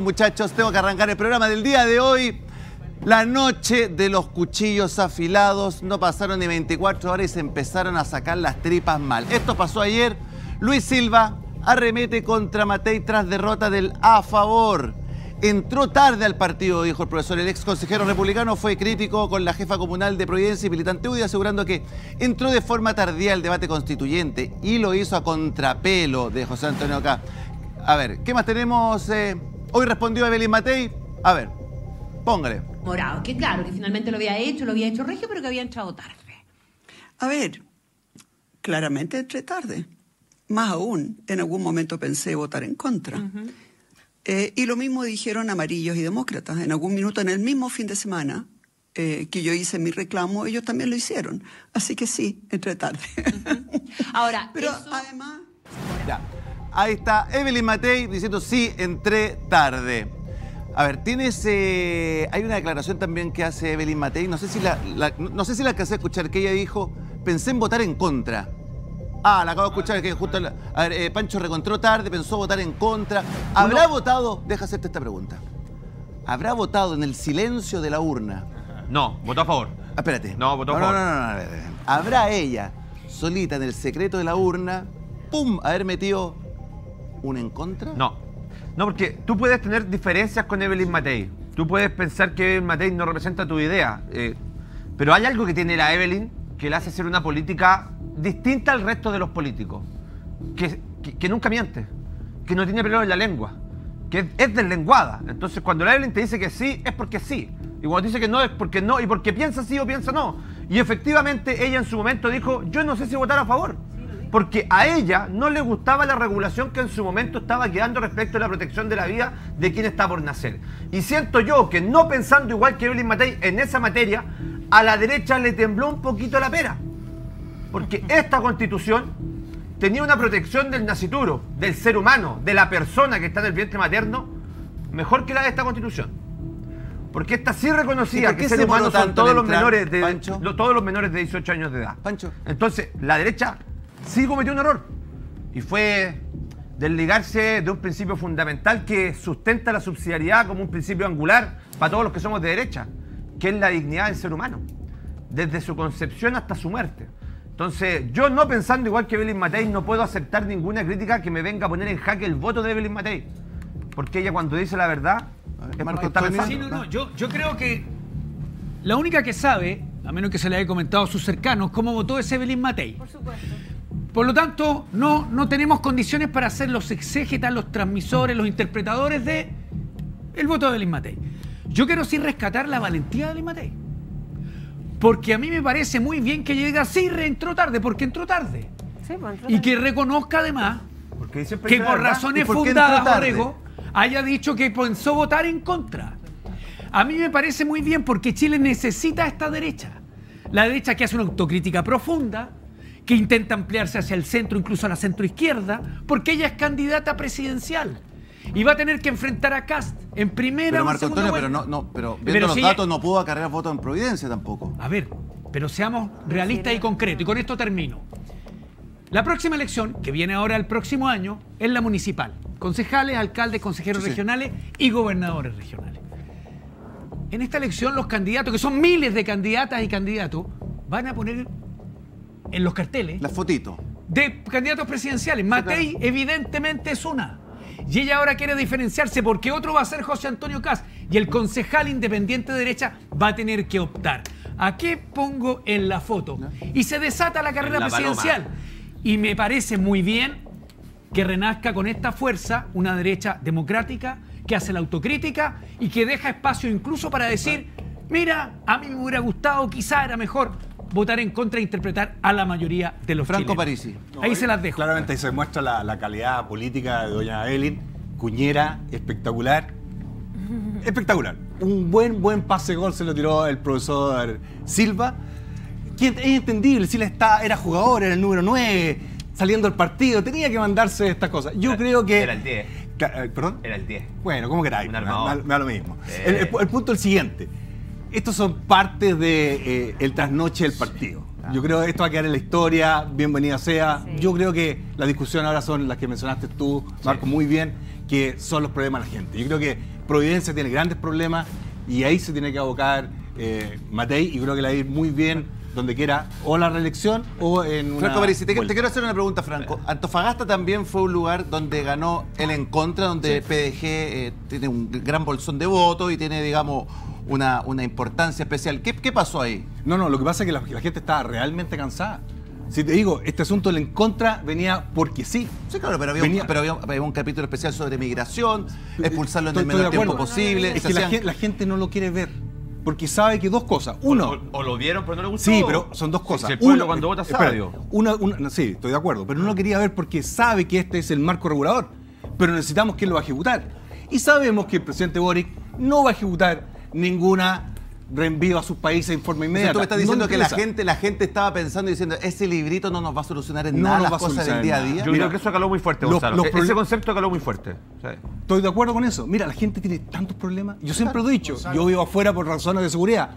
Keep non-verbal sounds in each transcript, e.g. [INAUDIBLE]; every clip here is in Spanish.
Muchachos, tengo que arrancar el programa del día de hoy. La noche de los cuchillos afilados. No pasaron ni 24 horas y se empezaron a sacar las tripas mal. Esto pasó ayer. Luis Silva arremete contra Matei tras derrota del a favor. Entró tarde al partido, dijo el profesor. El ex consejero republicano fue crítico con la jefa comunal de Providencia y militante UDI, asegurando que entró de forma tardía al debate constituyente y lo hizo a contrapelo de José Antonio Acá. A ver, ¿qué más tenemos? eh? Hoy respondió Evelyn Matei. A ver, póngale. Morado, que claro, que finalmente lo había hecho, lo había hecho regio, pero que había entrado tarde. A ver, claramente entré tarde. Más aún, en algún momento pensé votar en contra. Eh, y lo mismo dijeron amarillos y demócratas. En algún minuto, en el mismo fin de semana eh, que yo hice mi reclamo, ellos también lo hicieron. Así que sí, entré tarde. Ahora, [LAUGHS] Pero eso- además... Ya. Ahí está Evelyn Matei diciendo sí, entré tarde. A ver, tienes. eh, hay una declaración también que hace Evelyn Matei. No sé si la, la- no sé si la alcancé a escuchar, que ella dijo: pensé en votar en contra. Ah, la acabo de escuchar, que justo. la- a ver, eh, Pancho recontró tarde, pensó votar en contra. ¿Habrá votado? Deja hacerte esta pregunta. ¿Habrá votado en el silencio de la urna? No, votó a favor. Ah, espérate. No, votó a no, no, favor. no, no, no, ver. ¿Habrá ella, solita en el secreto de la urna, pum, haber metido un en contra? No. No, porque tú puedes tener diferencias con Evelyn Matei. Tú puedes pensar que Evelyn Matei no representa tu idea. eh, pero hay algo que tiene la Evelyn que le hace ser una política distinta al resto de los políticos. Que, que- nunca miente. Que no tiene pelo en la lengua. Que es, es deslenguada. Entonces, cuando la Evelyn te dice que sí, es porque sí. Y cuando dice que no, es porque no. Y porque piensa sí o piensa no. Y efectivamente, ella en su momento dijo: Yo no sé si votar a favor. Porque a ella no le gustaba la regulación que en su momento estaba quedando respecto a la protección de la vida de quien está por nacer. Y siento yo que no pensando igual que Evelyn Matei en esa materia, a la derecha le tembló un poquito la pera. Porque [LAUGHS] esta constitución tenía una protección del nacituro, del ser humano, de la persona que está en el vientre materno, mejor que la de esta constitución. Porque esta sí ¿Y reconocía que qué ser se humano demoró son todos los menores de Pancho? todos los menores de 18 años de edad. Pancho. Entonces, la derecha sí cometió un error. Y fue desligarse de un principio fundamental que sustenta la subsidiariedad como un principio angular para todos los que somos de derecha, que es la dignidad del ser humano, desde su concepción hasta su muerte. Entonces, yo no pensando igual que Evelyn Matei, no puedo aceptar ninguna crítica que me venga a poner en jaque el voto de Evelyn Matei. Porque ella cuando dice la verdad, es porque está pensando. Sí, no, no. Yo, yo creo que la única que sabe, a menos que se le haya comentado a sus cercanos, cómo votó es Evelyn Matei. Por supuesto. Por lo tanto, no, no tenemos condiciones para ser los exégetas, los transmisores, los interpretadores de el voto de Evelyn Matei. Yo quiero sí rescatar la valentía de Evelyn Matei. Porque a mí me parece muy bien que llega así, reentró tarde, porque entró tarde. Y que reconozca además Porque que por razones ¿Y por qué entró fundadas, tarde? Borrego, haya dicho que pensó votar en contra. A mí me parece muy bien porque Chile necesita a esta derecha. La derecha que hace una autocrítica profunda, que intenta ampliarse hacia el centro, incluso a la centroizquierda, porque ella es candidata presidencial. Y va a tener que enfrentar a Cast en primera Pero Marco Antonio, pero no, no, pero viendo Pero los si- datos no pudo acarrear votos en Providencia tampoco. a ver, pero seamos realistas y concretos, y con esto termino. La próxima elección, que viene ahora el próximo año, es la municipal. Concejales, alcaldes, consejeros Sí, sí. regionales y gobernadores regionales. En esta elección los candidatos, que son miles de candidatas y candidatos, van a poner en los carteles La fotito. de candidatos presidenciales. Matei evidentemente es una. Y ella ahora quiere diferenciarse porque otro va a ser José Antonio Caz y el concejal independiente de derecha va a tener que optar. ¿A qué pongo en la foto? Y se desata la carrera paloma. presidencial. Y me parece muy bien que renazca con esta fuerza una derecha democrática que hace la autocrítica y que deja espacio incluso para decir, mira, a mí me hubiera gustado, quizá era mejor votar en contra e interpretar a la mayoría de los Franco chilenos. Parisi. Ahí se las dejo. Claramente ahí se muestra la, la calidad política de doña Evelyn. Cuñera, espectacular. Espectacular. Un buen, buen pase gol se lo tiró el profesor Silva. Que es entendible, Silva está, era jugador, era el número 9, saliendo del partido, tenía que mandarse estas cosas. Yo Era- creo que... era el 10. Ca- eh, ¿Perdón? Era el 10. Bueno, como queráis, me, da lo mismo. El, el punto es el siguiente. Estos son partes de eh, el trasnoche del partido. Yo creo que esto va a quedar en la historia, bienvenida sea. Yo creo que la discusión ahora son las que mencionaste tú, Marco, muy bien, que son los problemas de la gente. Yo creo que Providencia tiene grandes problemas y ahí se tiene que abocar eh, Matei y creo que le va a ir muy bien donde quiera, o la reelección o en una Franco Parisi, te, te quiero hacer una pregunta, Franco. Antofagasta también fue un lugar donde ganó el en contra, donde PDG eh, tiene un gran bolsón de votos y tiene, digamos, una, una importancia especial. ¿Qué, qué pasó ahí? No, no, lo que pasa es que la, la gente estaba realmente cansada. Si te digo, este asunto del en contra venía porque sí. Sí, claro, pero había, Venía- un, pero había, había un capítulo especial sobre migración, expulsarlo en Estoy- el menor tiempo acuerdo. posible. Es que la gente, la gente no lo quiere ver. Porque sabe que dos cosas. Uno, O, o lo vieron, pero no le gustó. Sí, pero son dos cosas. Si el pueblo Uno, cuando vota espera, sabio. Una, una- sí, estoy de acuerdo, pero no lo quería ver porque sabe que este es el marco regulador, pero necesitamos que lo va a ejecutar. Y sabemos que el presidente Boric no va a ejecutar ninguna reenvío a sus países en forma Entonces inmediata. tú me estás No diciendo que la gente, la gente estaba pensando y diciendo, ese librito no nos va a solucionar en No nada nos las va a cosas del día a día. Yo Mira, creo que eso caló muy fuerte, los- Gonzalo. los E- Ese concepto caló muy fuerte. Sí. Estoy de acuerdo con eso. Mira, la gente tiene tantos problemas. Yo siempre lo he dicho, yo vivo afuera por razones de seguridad.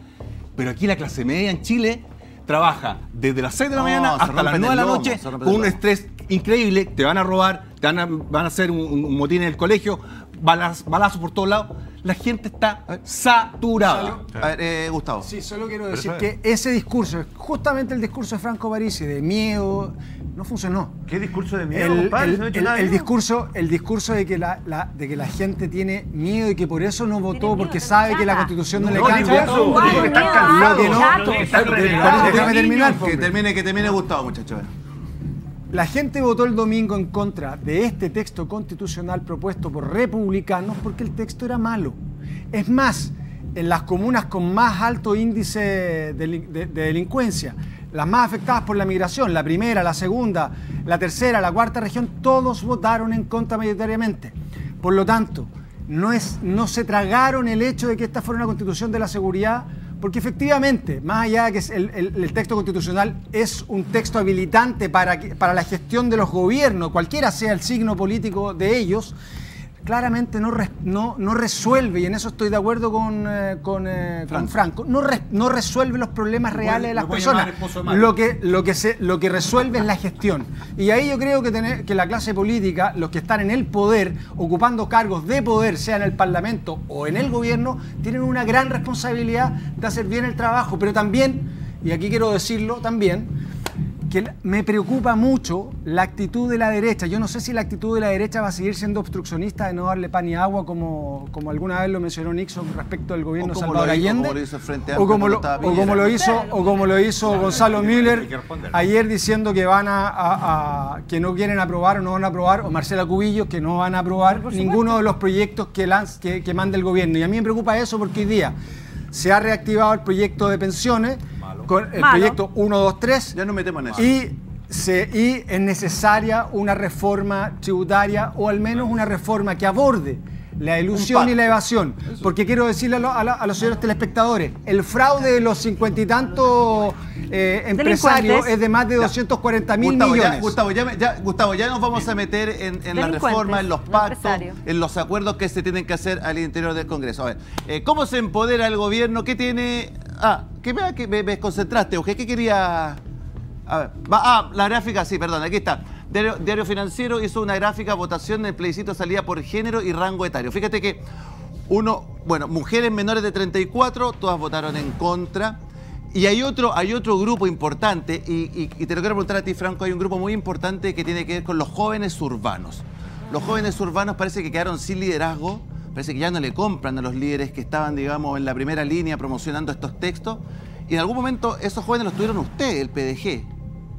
Pero aquí la clase media en Chile trabaja desde las 6 de la No, mañana se hasta las rompen 9 de la noche con un estrés increíble. Te van a robar, van a, van a hacer un, un motín en el colegio, balazos, balazos por todos lados. La gente está saturada. A ver, eh, Gustavo. Sí, solo quiero decir que ese discurso, justamente el discurso de Franco Parisi de miedo, no funcionó. ¿Qué discurso de miedo, El, compadre? el- no he el- nada el discurso, el discurso de que la, la- de que la gente tiene miedo y que por eso no votó miedo, porque sabe que la constitución no, No, le cambia. dijo que están cansados. Que no- que termine, que termine Gustavo, muchachos. La gente votó el domingo en contra de este texto constitucional propuesto por republicanos porque el texto era malo. Es más, en las comunas con más alto índice de, de- de delincuencia, las más afectadas por la migración, la primera, la segunda, la tercera, la cuarta región, todos votaron en contra mayoritariamente. Por lo tanto, no, es, no se tragaron el hecho de que esta fuera una constitución de la seguridad, porque efectivamente, más allá de que el, texto constitucional es un texto habilitante para, para la gestión de los gobiernos, cualquiera sea el signo político de ellos, claramente no, no, no resuelve, y en eso estoy de acuerdo con, eh, con, eh, con Franco, no, res- no resuelve los problemas reales de las personas. Lo que, lo, que se, lo que resuelve es la gestión. Y ahí yo creo que, tener, que la clase política, los que están en el poder, ocupando cargos de poder, sea en el Parlamento o en el gobierno, tienen una gran responsabilidad de hacer bien el trabajo. Pero también, y aquí quiero decirlo también, que me preocupa mucho la actitud de la derecha. Yo no sé si la actitud de la derecha va a seguir siendo obstruccionista de no darle pan y agua, como, como alguna vez lo mencionó Nixon respecto al gobierno de Salvador Allende. o como lo, estaba o como Piñera. lo hizo, o como lo hizo Gonzalo responder. ayer diciendo que van a, a- a- que no quieren aprobar o no van a aprobar, o Marcela Cubillos que no van a aprobar ninguno de los proyectos que, lanz- que, que manda el gobierno. Y a mí me preocupa eso porque hoy día se ha reactivado el proyecto de pensiones, con el Malo. proyecto 1, 2, 3. Ya nos metemos en eso. Y, se, y es necesaria una reforma tributaria o al menos una reforma que aborde la ilusión y la evasión. Porque quiero decirle a, lo- a la- a los señores telespectadores, el fraude de los cincuenta y tantos eh, empresarios es de más de 240 mil Gustavo, millones. Ya, Gustavo, ya, me- ya- Gustavo, ya nos vamos a meter en, en la reforma, en los no pactos, en los acuerdos que se tienen que hacer al interior del Congreso. A ver, eh, ¿cómo se empodera el gobierno? ¿Qué tiene...? Ah, que me, me, desconcentraste, Euge, ¿qué quería...? A ver, va- ah, la gráfica, sí, perdón, aquí está. Diario, Diario Financiero hizo una gráfica votación del plebiscito salida por género y rango etario. Fíjate que uno, bueno, mujeres menores de 34, todas votaron en contra. Y hay otro, hay otro grupo importante, y, y- y te lo quiero preguntar a ti, Franco, hay un grupo muy importante que tiene que ver con los jóvenes urbanos. Los jóvenes urbanos parece que quedaron sin liderazgo, parece que ya no le compran a los líderes que estaban, digamos, en la primera línea promocionando estos textos. Y en algún momento esos jóvenes los tuvieron usted, el PDG.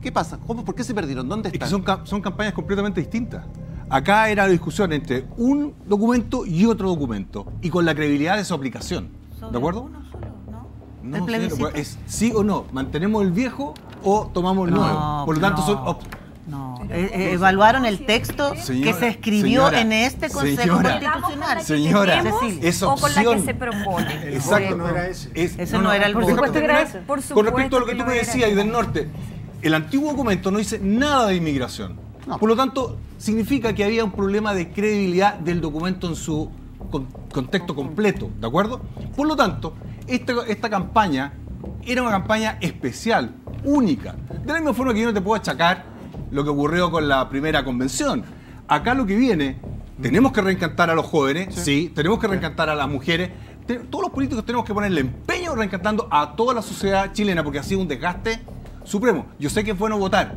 ¿Qué pasa? ¿Cómo, ¿Por qué se perdieron? ¿Dónde Es están? que son, son campañas completamente distintas. Acá era la discusión entre un documento y otro documento y con la credibilidad de su aplicación. ¿De acuerdo? No, ¿El señora, plebiscito? pues, es sí o no. ¿Mantenemos el viejo o tomamos el nuevo? No, Por lo tanto, no. son No, eh, eh, evaluaron el texto que se escribió señora, en este Consejo señora, Constitucional. Señora, es o con la que opción. se propone. Exacto. no era ese. Es- Ese no era el por voto. Por supuesto Con respecto a lo que tú me decías y del norte, el antiguo documento no dice nada de inmigración. Por lo tanto, significa que había un problema de credibilidad del documento en su con- contexto completo, ¿de acuerdo? Por lo tanto, esta, esta campaña era una campaña especial, única. De la misma forma que yo no te puedo achacar lo que ocurrió con la primera convención. Acá lo que viene Tenemos que reencantar a los jóvenes, sí. Tenemos que reencantar a las mujeres. Todos los políticos tenemos que ponerle empeño reencantando a toda la sociedad chilena porque ha sido un desgaste supremo. Yo sé que es bueno votar,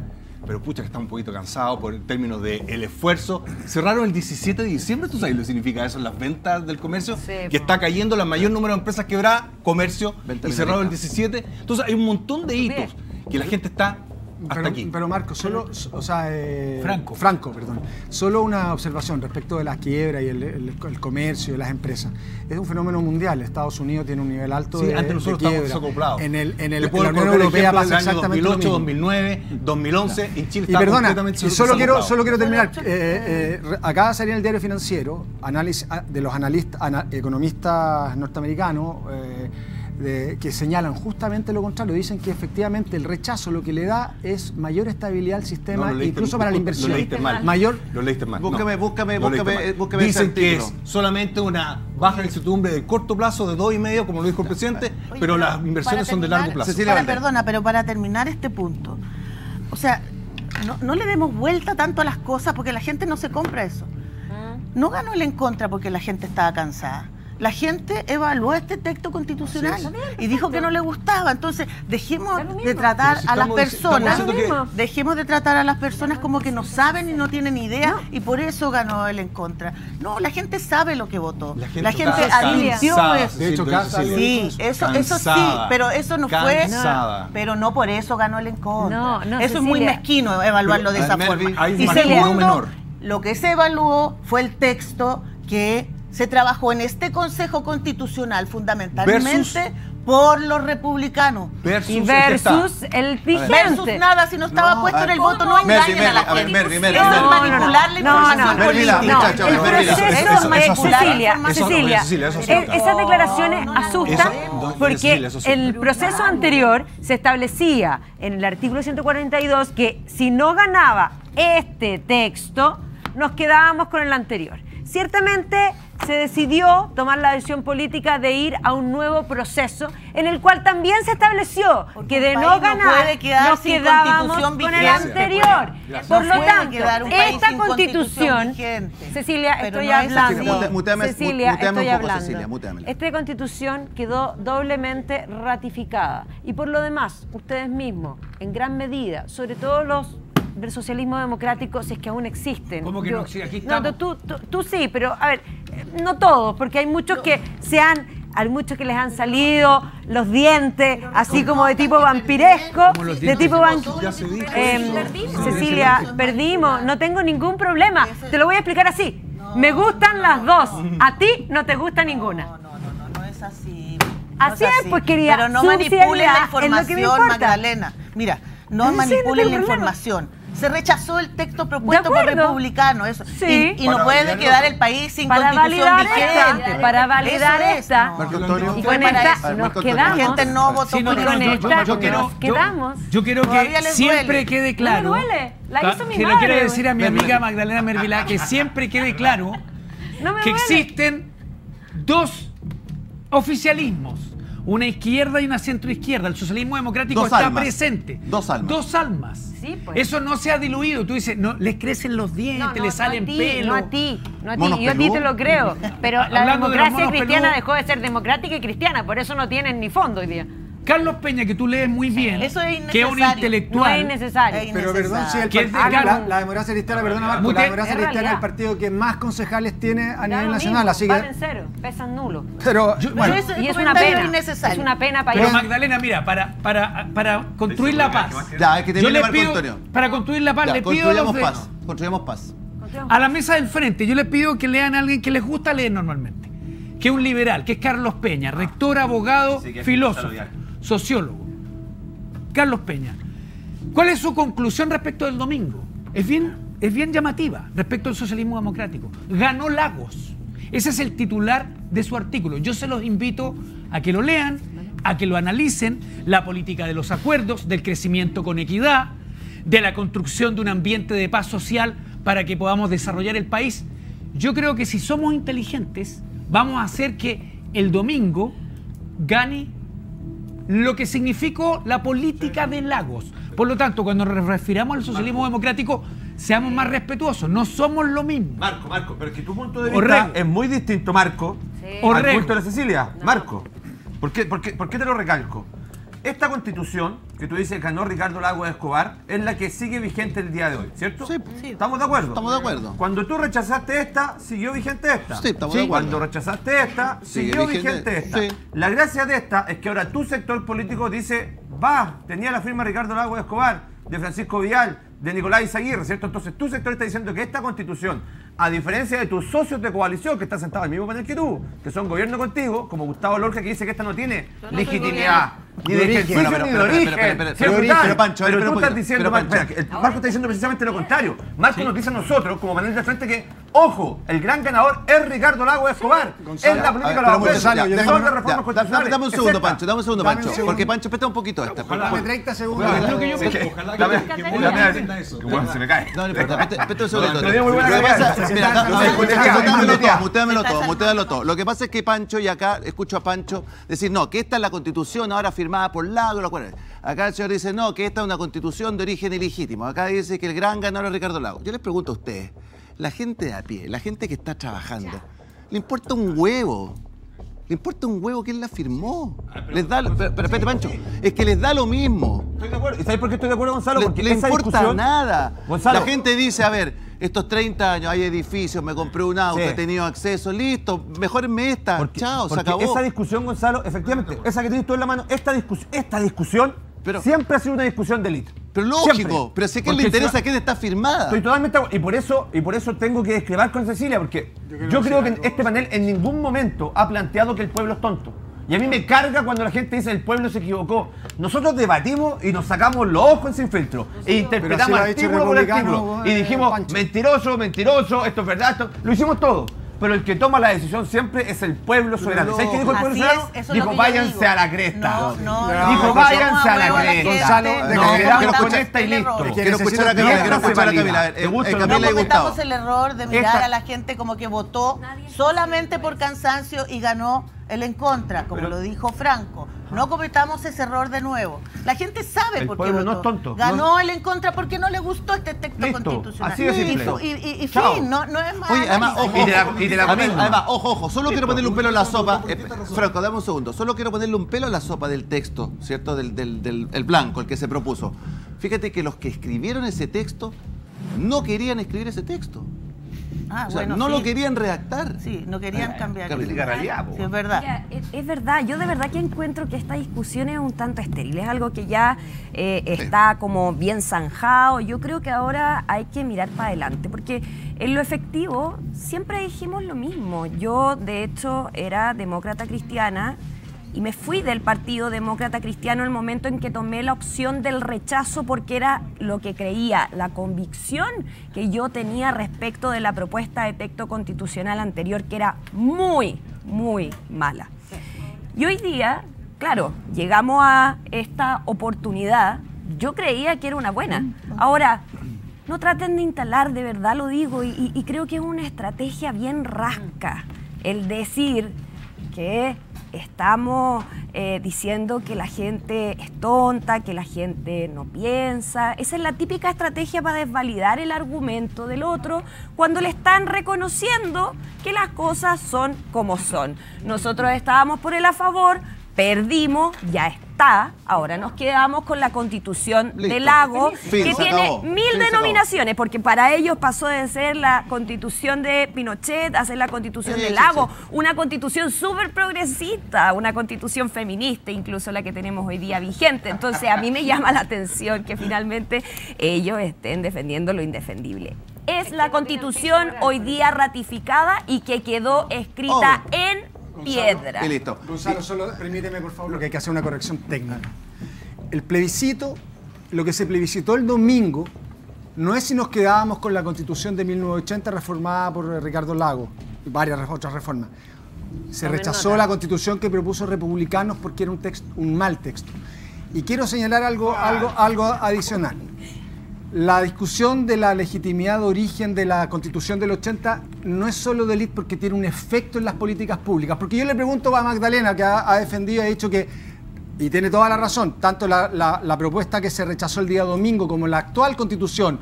pero pucha que estamos un poquito cansados por términos del esfuerzo. Cerraron el 17 de diciembre, ¿tú sabes lo que significa eso en las ventas del comercio? Sí, que po. está cayendo la mayor número de empresas quebradas, comercio, y cerraron el minorista. 17. Entonces hay un montón de hitos que la gente está hasta pero, aquí. pero Marco, solo, o sea, eh, Franco. Franco, perdón. Solo una observación respecto de las quiebras y el, el- el comercio y las empresas. Es un fenómeno mundial. Estados Unidos tiene un nivel alto Sí, de, antes de nosotros estábamos quiebra. desacoplados. En el, en el, en la Unión Europea pasa exactamente 2008, lo mismo. 2009, 2011 y Chile Y está perdona, completamente y solo quiero, solo quiero terminar. Eh, eh, acaba de salir en el diario financiero análisis ah, de los analistas, ana- economistas norteamericanos eh, de- que señalan justamente lo contrario. Dicen que efectivamente el rechazo lo que le da es mayor estabilidad al sistema, No, lo leíste- incluso para la inversión. Lo leíste mal. Mayor, Lo leíste mal. Búscame, búscame, búscame, búscame Dicen que es solamente una baja incertidumbre de corto plazo de dos y medio, como lo dijo el presidente, Oye, pero las inversiones son de largo plazo. Para- perdona, pero para terminar este punto, o sea, no, no le demos vuelta tanto a las cosas porque la gente no se compra eso. No ganó el en contra porque la gente estaba cansada. La gente evaluó este texto constitucional y dijo que no le gustaba. Entonces, dejemos de tratar si a las personas, dejemos de tratar a las personas como que no saben y no tienen idea y por eso ganó el en contra. No, la gente sabe lo que votó. La gente La gente está admitió cansada, eso. De hecho, Casa. Sí, eso, eso sí, pero eso no Cansada. fue. Pero no por eso ganó el en contra. No, no, eso es muy mezquino evaluarlo de esa Melvin, forma. hay un Y segundo, no menor. lo que se evaluó fue el texto que se trabajó en este Consejo Constitucional fundamentalmente Versus- por los republicanos. Versus, Y versus el vigente. Versus nada, si no estaba No, puesto en el voto, no engañen a la Mervi, a ver, gente. Mervi, Mervi, Eso es manipular la No, no, información no. La política. el proceso eso- eso- eso es asusta. Cecilia, Cecilia, esas declaraciones No, no, no, asustan no, porque el proceso anterior se establecía en el artículo 142 que si no ganaba este texto, nos quedábamos con el anterior. Ciertamente se decidió tomar la decisión política de ir a un nuevo proceso en el cual también se estableció Porque que de no no ganar quedar nos quedábamos con el anterior. Por No lo tanto, esta constitución constitución. Cecilia, estoy no hablando. Muteame- Cecilia, muteame estoy poco, hablando. Cecilia. Esta constitución quedó doblemente ratificada. Y por lo demás, ustedes mismos, en gran medida, sobre todo los del socialismo democrático, si es que aún existen. ¿Cómo que no existe? Aquí no, tú, tú, tú sí, pero a ver, eh, no todos, porque hay muchos que se han, hay muchos que les han salido los dientes, así como de tipo vampiresco, Como los de dientes tipo van- Ya se dijo eso. Cecilia, perdimos, no tengo ningún problema. Te lo voy a explicar así. Me gustan las dos. A ti no te gusta ninguna. No, no, no, no, no es así. Así es, pues, querida, Pero no manipulen la información. Magdalena. Mira, no manipulen la problema. información. Se rechazó el texto propuesto por republicanos, eso. Sí. Y, y no puede quedar el país sin Para constitución validar esta, vigente. para validar Eso es, esta. no. Marco Antonio. Y con para esta eso. nos quedamos. gente no votó Sí, no, por no, yo, yo- esta yo quiero, nos quedamos. yo quiero que siempre duele. quede claro. No me duele, la Ca- hizo mi que le madre. quiero decir a mi amiga Magdalena Mervilá que siempre quede claro que existen dos oficialismos, una izquierda y una centroizquierda. El socialismo democrático Dos está almas. presente. Dos almas. Dos almas. Sí, pues. Eso no se ha diluido. Tú dices, no, les crecen los dientes, No, no, les salen no a ti, pelos. No a ti, no a ti. ¿Monos Yo a ti te lo creo. Pero la Hablando de democracia monos cristiana dejó de ser democrática y cristiana. Por eso no tienen ni fondo hoy día. Carlos Peña, que tú lees muy bien, Eso es que es un innecesario. No intelectual. es innecesario. Es Pero perdón, si el Que es de partido- la, la democracia cristiana, perdona Marco, Mute- la democracia Es cristiana es el partido que más concejales tiene a nivel nacional, mismo, así valen que... cero, pesan nulo. Pero, Yo- bueno, Pero Y es una pena. es innecesario. Es una pena para Pero. Magdalena, mira, para, para, para construir la paz. Ya, es que Yo le pido, Antonio. para construir la paz, Ya, le pido a los construyamos de- paz. Construyamos paz. a la mesa del frente, yo les pido que lean a alguien que les gusta leer normalmente, que es un liberal, que es Carlos Peña, rector, abogado, filósofo. Sociólogo. Carlos Peña, ¿cuál es su conclusión respecto del domingo? Es bien, es bien llamativa respecto al socialismo democrático. Ganó Lagos. Ese es el titular de su artículo. Yo se los invito a que lo lean, a que lo analicen, la política de los acuerdos, del crecimiento con equidad, de la construcción de un ambiente de paz social para que podamos desarrollar el país. Yo creo que si somos inteligentes, vamos a hacer que el domingo gane lo que significó la política de Lagos. Por lo tanto, cuando nos refiramos al socialismo democrático, seamos más respetuosos, no somos lo mismo. Marco, Marco, pero es que tu punto de Orrego. vista es muy distinto, Marco, al Orrego. punto de la Cecilia. Marco, ¿por qué, por, qué, por qué te lo recalco? Esta constitución que tú dices que ganó Ricardo Lagos Escobar es la que sigue vigente el día de hoy, ¿cierto? Sí. ¿Estamos de acuerdo? Estamos de acuerdo. Cuando tú rechazaste esta, siguió vigente esta. Sí, estamos de acuerdo. Cuando rechazaste esta, Sigue siguió vigente, vigente, esta. sí. La gracia de esta es que ahora tu sector político dice, va, tenía la firma Ricardo Lagos Escobar, de Francisco Vial, de Nicolás Izaguirre, ¿cierto? Entonces tu sector está diciendo que esta constitución, a diferencia de tus socios de coalición que están sentados en el mismo panel que tú, que son gobierno contigo, como Gustavo Lorca que dice que esta no tiene legitimidad, ni de ejercicio, Bueno, pero- pero- origen. pero- pero- pero- Pancho, Pero tú estás diciendo, Marco está diciendo precisamente lo contrario. Marco nos dice a nosotros, como panel de frente, que, ojo, el gran ganador es Ricardo Lagos Escobar. Gonzalo, es la política ver, de la de ya, reformas dame, constitucionales. dame un segundo. Pancho, dame un segundo, Pancho. Porque Pancho, espera un poquito esta. Dame 30 segundos. Ojalá- que yo- Ojalá eso. que bueno, se me cae. No, no importa, espérate un segundo. Pero dio muy buena Lo que idea. pasa- Se mira, está- no, no, no, se muteamelo está- todo, está- todo. Lo que pasa es que Pancho, y acá escucho a Pancho decir, no, que esta es la constitución ahora firmada por Lago. Acá el señor dice, no, que esta es una constitución de origen ilegítimo. Acá dice que el gran ganador es Ricardo Lago. Yo les pregunto a ustedes, la gente de a pie, la gente que está trabajando, ¿le importa un huevo? ¿Le importa un huevo quién la firmó? Les da, pero, pero espérate, Pancho, es que les da lo mismo. Estoy de acuerdo. ¿Y sabes por qué estoy de acuerdo, Gonzalo? Le, Porque le esa importa discusión- nada. Gonzalo. La gente dice, a ver, estos 30 años hay edificios, me compré un auto, Sí. he tenido acceso, listo, mejorme esta, Porque- chao, se acabó. Esa discusión, Gonzalo, efectivamente, esa que tienes tú en la mano, esta, discus- esta discusión Pero- siempre ha sido una discusión de élite. Pero lógico, Siempre. pero sé que le interesa si- quién está firmada. Estoy totalmente y por eso y por eso tengo que discrepar con Cecilia porque yo creo, que este panel en ningún momento ha planteado que el pueblo es tonto. Y a mí me carga cuando la gente dice el pueblo se equivocó. Nosotros debatimos y nos sacamos los ojos sin filtro. E interpretamos artículo por artículo. eh, Y dijimos, Pancho. mentiroso, mentiroso, esto es verdad, esto. Lo hicimos todo. Pero el que toma la decisión siempre es el pueblo soberano. ¿Sabes qué dijo el pueblo soberano? es, dijo, váyanse a la cresta. No, no, no, dijo, no, váyanse a la cresta. Gonzalo, quedamos con esta y listo. Quiero escuchar a Camila, Esta quiero escuchar a. Camila. A ver, ¿Te eh, eh? Camila y No Gustavo. cometamos el error de mirar Esta- a la gente como que votó solamente por cansancio y ganó el en contra, como lo dijo Franco. No cometamos ese error de nuevo. La gente sabe El por qué no es tonto. Ganó No- el en contra porque no le gustó este texto Listo. constitucional. Así de simple. Y, y- y Chao. fin, no, no es más. Oye, además, análisis. ojo, Y de la- ojo. y de la Además, ojo, ojo, solo quiero ponerle un pelo a la sopa. Eh, Franco, dame un segundo. Solo quiero ponerle un pelo a la sopa del texto, ¿cierto? Del, del- del- el blanco, el que se propuso. Fíjate que los que escribieron ese texto no querían escribir ese texto. Ah, O sea, bueno, no sí. lo querían redactar. Sí, no querían cambiar. Realidad, po. Sí, es verdad. Mira, es, es verdad, yo de verdad que encuentro que esta discusión es un tanto estéril, es algo que ya eh, está como bien zanjado, yo creo que ahora hay que mirar para adelante, porque en lo efectivo siempre dijimos lo mismo, yo de hecho era demócrata cristiana y me fui del Partido Demócrata Cristiano el momento en que tomé la opción del rechazo porque era lo que creía, la convicción que yo tenía respecto de la propuesta de texto constitucional anterior, que era muy, muy mala. Y hoy día, claro, llegamos a esta oportunidad, yo creía que era una buena. Ahora, no traten de instalar, de verdad lo digo, y- y creo que es una estrategia bien rasca el decir que estamos eh, diciendo que la gente es tonta, que la gente no piensa. Esa es la típica estrategia para desvalidar el argumento del otro cuando le están reconociendo que las cosas son como son. Nosotros estábamos por el a favor, perdimos, ya está. Ahora nos quedamos con la constitución Listo. del lago, Fin, que tiene acabó. mil Fin, denominaciones, porque para ellos pasó de ser la constitución de Pinochet a ser la constitución Sí, del sí, lago, sí. una constitución súper progresista, una constitución feminista, incluso la que tenemos hoy día vigente. Entonces a mí me llama la atención que finalmente ellos estén defendiendo lo indefendible. Es la constitución hoy día ratificada y que quedó escrita en piedra. Y listo. Gonzalo, solo permíteme por favor, lo que hay que hacer una corrección técnica. El plebiscito, lo que se plebiscitó el domingo, no es si nos quedábamos con la constitución de 1980 reformada por Ricardo Lago y varias otras reformas. Se rechazó la constitución que propuso republicanos porque era un, texto, un mal texto. Y quiero señalar algo, algo, algo adicional. La discusión de la legitimidad de origen de la constitución del 80 no es solo de élite porque tiene un efecto en las políticas públicas. Porque yo le pregunto a Magdalena, que ha, ha defendido y ha dicho que, y tiene toda la razón, tanto la propuesta que se rechazó el día domingo como la actual constitución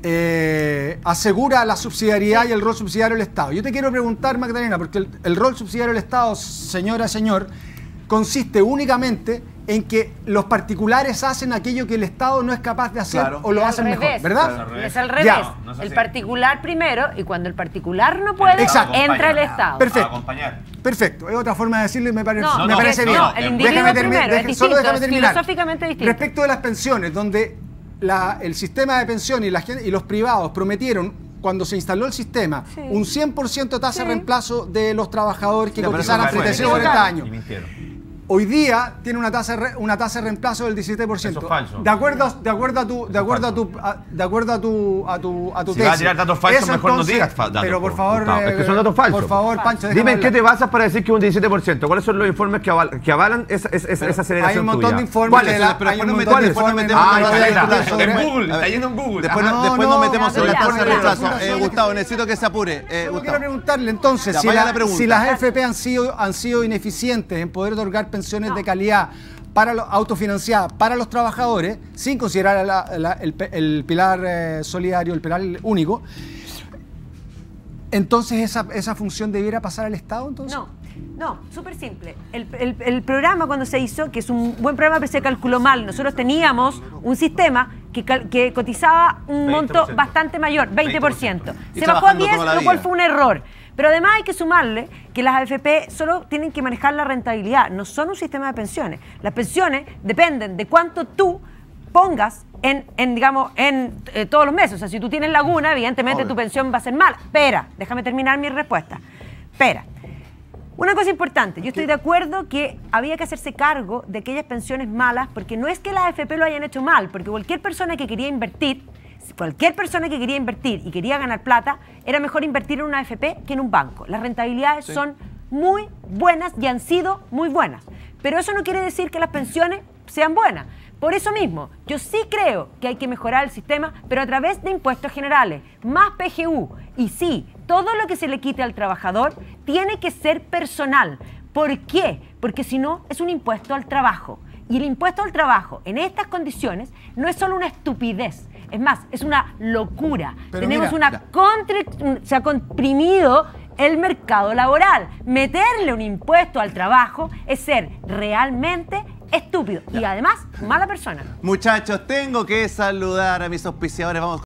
eh, asegura la subsidiariedad y el rol subsidiario del Estado. Yo te quiero preguntar, Magdalena, porque el, el rol subsidiario del Estado, señora, señor, consiste únicamente en que los particulares hacen aquello que el Estado no es capaz de hacer Claro. o lo hacen mejor, revés. ¿verdad? Es al revés. Ya. no es el particular primero y cuando el particular no puede, Exacto. entra el Estado. Perfecto. acompañar. Perfecto, es otra forma de decirlo y me parece, No, me no, parece no, bien. no, el individuo Déjame es distinto, solo déjame terminar. filosóficamente distinto. Respecto de las pensiones, donde la- el sistema de pensiones y, la gente- y los privados prometieron cuando se instaló el sistema Sí. un 100% de tasa de Sí. reemplazo de los trabajadores que fue. 36 o 40 años. Hoy día tiene una tasa re- una tasa de reemplazo del 17%. Eso es falso. De acuerdo a, de acuerdo a tu de acuerdo a tu a- de acuerdo a tu a tu a tu Si vas a tesis. tirar datos falsos, Eso mejor no digas datos, Pero por po, favor. Es que eh, son datos falsos. Por favor, Pancho, Dime en qué te basas para decir que un 17%. ¿Cuáles son los informes que, aval- que avalan esa, esa, esa, esa aceleración hay un montón tuya? de informes ¿Cuáles? de la- Pero después metemos, después metemos en sobre- está yendo en Google. Después, no- No, después no, nos metemos en la tasa de reemplazo. Eh, Gustavo, necesito que se apure. Eh, Solo quiero preguntarle entonces si, las AFP han sido, han sido ineficientes en poder otorgar pensiones de calidad para los autofinanciadas para los trabajadores, sin considerar la- la- el, el pilar eh, solidario, el pilar único, entonces esa, esa función debiera pasar al Estado entonces. No, no, súper simple. El, el- el programa cuando se hizo, que es un buen programa, pero se calculó mal. Nosotros teníamos un sistema que, cal- que cotizaba un 20%. monto bastante mayor, 20%. Y Se bajó a trabajando 10, toda la lo cual fue un error. Pero además hay que sumarle que las AFP solo tienen que manejar la rentabilidad, no son un sistema de pensiones. Las pensiones dependen de cuánto tú pongas en, en, digamos, en eh, todos los meses. O sea, si tú tienes laguna, evidentemente Obvio. tu pensión va a ser mala. Espera, déjame terminar mi respuesta. Espera. Una cosa importante, yo estoy de acuerdo que había que hacerse cargo de aquellas pensiones malas, porque no es que las AFP lo hayan hecho mal, porque cualquier persona que quería invertir, cualquier persona que quería invertir y quería ganar plata, era mejor invertir en una AFP que en un banco. Las rentabilidades son muy buenas y han sido muy buenas. Pero eso no quiere decir que las pensiones sean buenas. Por eso mismo, yo sí creo que hay que mejorar el sistema, pero a través de impuestos generales, más PGU. Y sí, todo lo que se le quite al trabajador tiene que ser personal. ¿Por qué? Porque si no, es un impuesto al trabajo. Y el impuesto al trabajo en estas condiciones no es solo una estupidez, es más, es una locura. Pero Tenemos mira, una contra- se ha comprimido el mercado laboral. Meterle un impuesto al trabajo es ser realmente estúpido y además mala persona. Muchachos, tengo que saludar a mis auspiciadores. Vamos